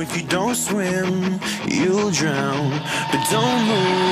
if you don't swim, you'll drown. But don't move.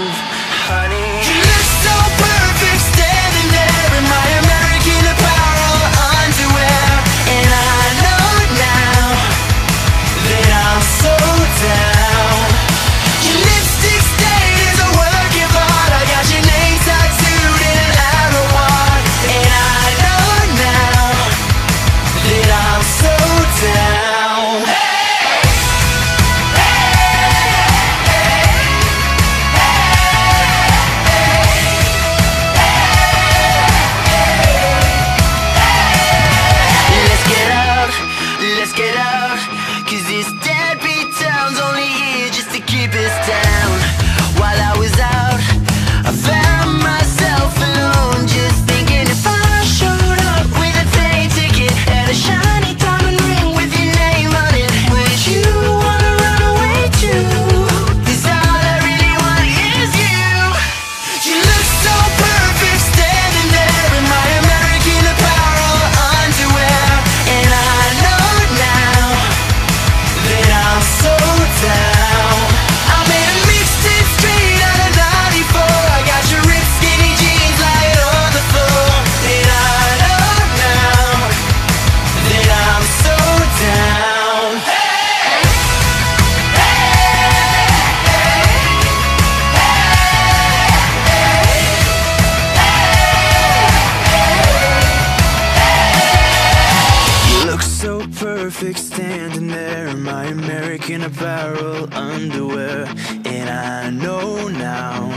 perfect standing there in my American apparel underwear. And I know now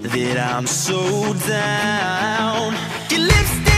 that I'm so down. Your lipstick.